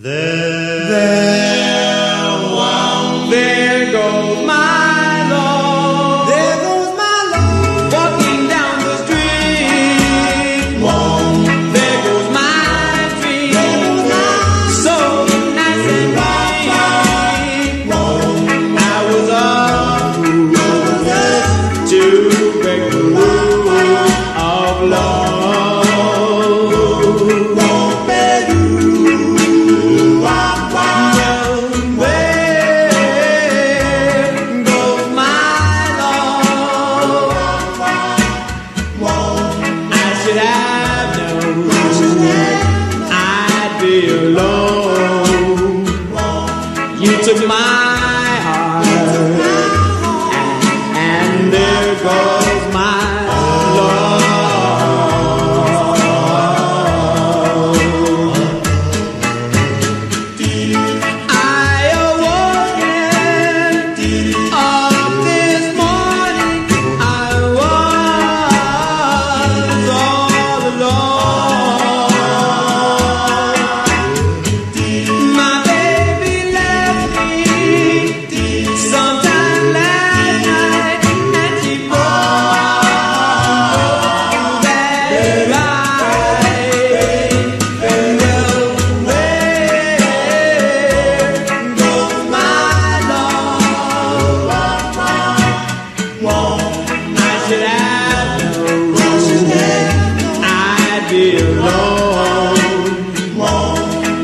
There, there, one, there goes my Lord. There goes my Lord. Walking down the street. One, There goes my dream. there goes my So nice and bright. I was up to break the rules of love. You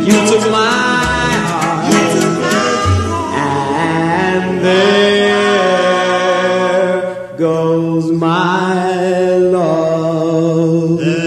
You took my heart. And there goes my love.